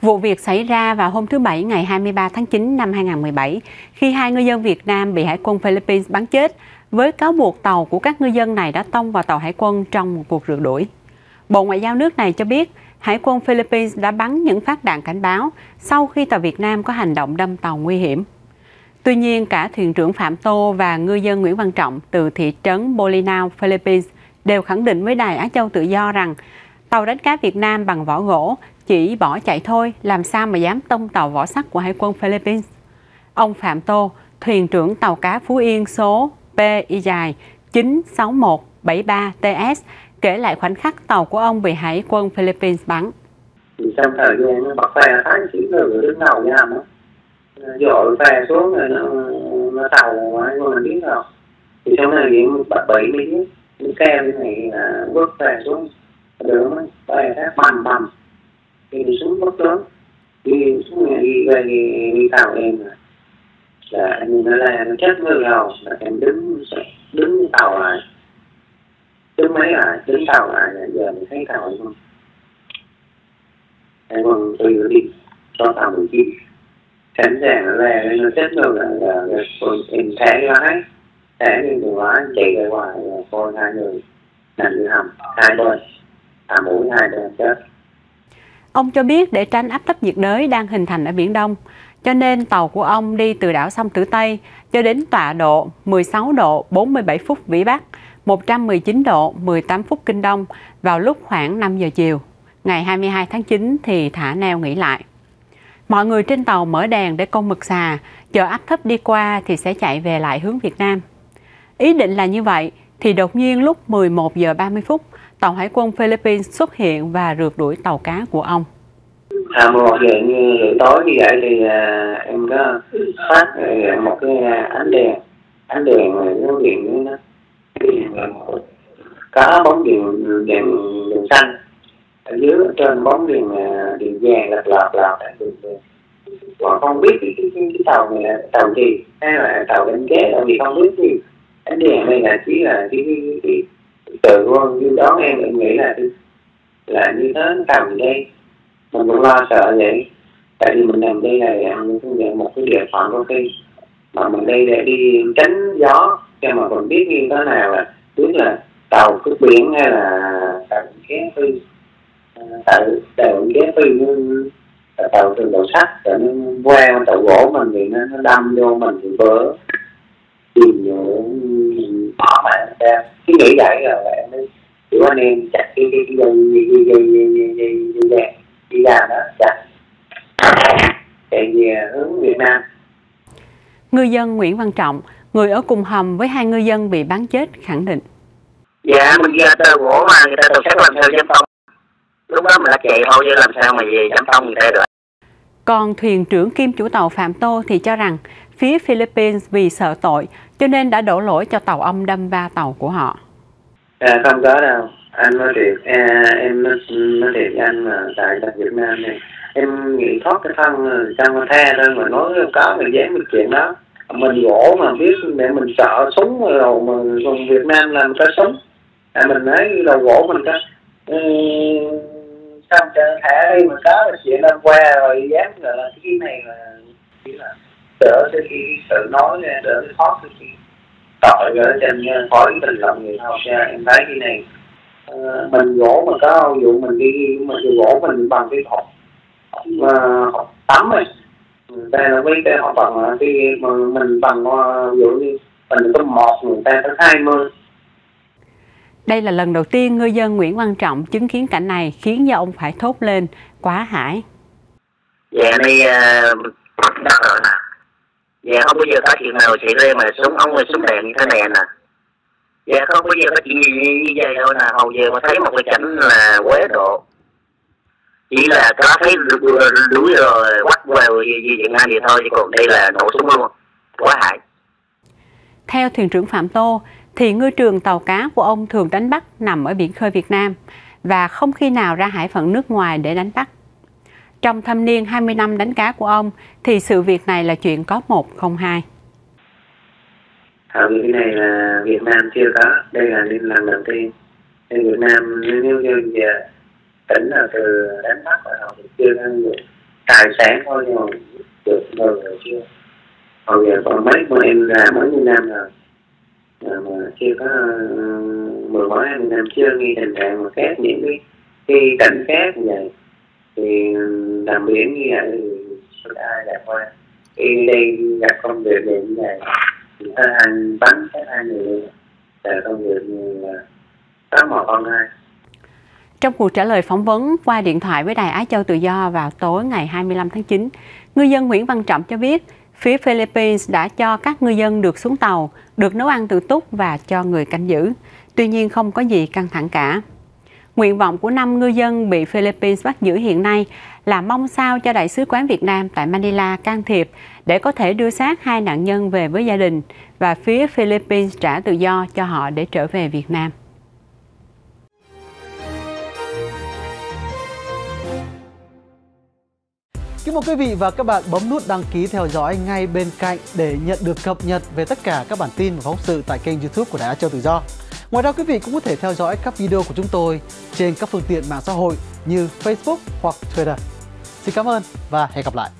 Vụ việc xảy ra vào hôm thứ Bảy ngày 23 tháng 9 năm 2017 khi hai ngư dân Việt Nam bị Hải quân Philippines bắn chết với cáo buộc tàu của các ngư dân này đã tông vào tàu Hải quân trong một cuộc rượt đuổi. Bộ Ngoại giao nước này cho biết Hải quân Philippines đã bắn những phát đạn cảnh báo sau khi tàu Việt Nam có hành động đâm tàu nguy hiểm. Tuy nhiên, cả thuyền trưởng Phạm Tô và ngư dân Nguyễn Văn Trọng từ thị trấn Bolinao, Philippines đều khẳng định với Đài Á Châu Tự Do rằng tàu đánh cá Việt Nam bằng vỏ gỗ chỉ bỏ chạy thôi, làm sao mà dám tông tàu vỏ sắt của Hải quân Philippines. Ông Phạm Tô, thuyền trưởng tàu cá Phú Yên số PY dài 96173TS kể lại khoảnh khắc tàu của ông bị Hải quân Philippines bắn. Trong thời gian nó bật xe thấy chỉ người đứng đầu nha nó dội xe xuống rồi nó, nó tàu ai quân mình biết rồi thì trong này diện bật bẫy đi những kem này bước xe xuống đường nó xe khác bầm bầm thì xuống bất lớn đi xuống nhà đi về đi, đi tàu em à, là anh nó là nó chết người rồi, là em đứng đứng tàu lại. Đứng mấy lại đứng tàu lại giờ mình thấy tàu không? Em còn từ đi cho tàu mình chín sẵn sàng là nó chết rồi là là rồi em thẻ lái thẻ đi từ lái chạy ra ngoài coi hai người. Nằm dưới hầm hai đôi, à mũi hai đôi chết. Ông cho biết để tránh áp thấp nhiệt đới đang hình thành ở Biển Đông, cho nên tàu của ông đi từ đảo Sông Tử Tây cho đến tọa độ 16 độ 47 phút Vĩ Bắc, 119 độ 18 phút Kinh Đông vào lúc khoảng 5 giờ chiều. Ngày 22 tháng 9 thì thả neo nghỉ lại. Mọi người trên tàu mở đèn để câu mực xà, chờ áp thấp đi qua thì sẽ chạy về lại hướng Việt Nam. Ý định là như vậy, thì đột nhiên lúc 11 giờ 30 phút, tàu hải quân Philippines xuất hiện và rượt đuổi tàu cá của ông. À, một giờ như tối như vậy thì à, em có phát à, một cái à, ánh đèn, ánh đèn nó điện nó có bóng đèn đèn đèn xanh. Ở dưới ở trên bóng đèn à, đèn vàng lật lọt lọt còn không biết cái, cái, cái, cái tàu này là tàu gì hay là tàu đánh ké là vì không biết gì. Ánh đèn này là chỉ là cái, cái, cái, cái từ luôn như đó em em nghĩ là là như thế tàu đây mình cũng lo sợ vậy. Tại vì mình nằm đây là em một cái địa phận đôi khi mà mình đây để đi tránh gió cho mà còn biết như thế nào là tức là tàu cướp biển hay là tàu ghé phi à, tàu tàu ghé phi tàu từ tàu sắt rồi nó qua tàu gỗ mình thì nó, nó đâm vô mình thì vỡ. Tìm nhựa bỏ mà ra cái nghĩ vậy rồi là em mới kiểu anh em chặt cái cái cái dây dây dây dây dây dây dây dây đi ra đó chặt chạy về hướng Việt Nam Ngư dân Nguyễn Văn Trọng, người ở cùng hầm với hai ngư dân bị bắn chết khẳng định. Dạ, mình ra tờ gỗ mà người ta tàu sắt làm theo giám phong. Lúc đó mình đã chạy thôi chứ làm sao mà về giám phong người ta được. Còn thuyền trưởng kim chủ tàu Phạm Tô thì cho rằng phía Philippines vì sợ tội cho nên đã đổ lỗi cho tàu ông đâm ba tàu của họ. À, không có đâu. Anh nói thiệt, à, em nói, nói thiệt với anh mà tại tại Việt Nam này em nghĩ thoát cái thân à, trong the thôi mà nói không có người dám được chuyện đó mình gỗ mà biết để mình sợ súng rồi mà còn Việt Nam làm cái súng à, mình nói đầu gỗ mình có xong cho thả đi mà có chuyện năm qua rồi dám là cái này là chỉ là đỡ cái khi tự nói ra đỡ cái thoát cái khi tội ở trên khỏi tình lòng người thôi cho em thấy cái này uh, mình gỗ mà có vụ mình đi mà gỗ mình bằng cái hộp mà hộp tắm rồi đây là với cái họ bằng cái mà mình bằng ví dụ như mình có một người ta có hai mươi đây là lần đầu tiên ngư dân Nguyễn Văn Trọng chứng kiến cảnh này khiến cho ông phải thốt lên quá hải. Dạ đây đất rồi nè. Dạ không bao giờ có chuyện nào xảy ra mà súng ống súng đèn như thế này nè. Dạ không bao giờ có chuyện gì như vậy đâu nè. Hầu giờ mà thấy một cái cảnh là quế độ chỉ là có thấy đuối rồi quắt vào gì Việt Nam thì thôi, chứ còn đây là nổ súng luôn quá hại theo thuyền trưởng Phạm Tô, thì ngư trường tàu cá của ông thường đánh bắt nằm ở biển khơi Việt Nam và không khi nào ra hải phận nước ngoài để đánh bắt. Trong thâm niên 20 năm đánh cá của ông thì sự việc này là chuyện có một không hai. À, cái này là Việt Nam chưa có, đây là lần đầu tiên. Nên Việt Nam nếu như giờ tỉnh là từ đánh bắt là họ chưa ăn được tài sản thôi nhưng mà được bao rồi chưa hồi giờ còn mấy bọn em là mấy Việt Nam rồi mà, mà chưa có ờ, mười mấy hai năm chưa nghi tình trạng mà khác những cái cái cảnh khác như vậy thì làm biến như vậy thì sẽ ai đã qua đi đây gặp công việc về như vậy thì các anh bắn các hai người là công việc như là có một con hai trong cuộc trả lời phỏng vấn qua điện thoại với Đài Á Châu Tự Do vào tối ngày 25 tháng 9, ngư dân Nguyễn Văn Trọng cho biết phía Philippines đã cho các ngư dân được xuống tàu, được nấu ăn tự túc và cho người canh giữ. Tuy nhiên không có gì căng thẳng cả. Nguyện vọng của năm ngư dân bị Philippines bắt giữ hiện nay là mong sao cho Đại sứ quán Việt Nam tại Manila can thiệp để có thể đưa xác hai nạn nhân về với gia đình và phía Philippines trả tự do cho họ để trở về Việt Nam. Kính mời quý vị và các bạn bấm nút đăng ký theo dõi ngay bên cạnh để nhận được cập nhật về tất cả các bản tin và phóng sự tại kênh YouTube của Đài Á Châu Tự Do. Ngoài ra quý vị cũng có thể theo dõi các video của chúng tôi trên các phương tiện mạng xã hội như Facebook hoặc Twitter. Xin cảm ơn và hẹn gặp lại.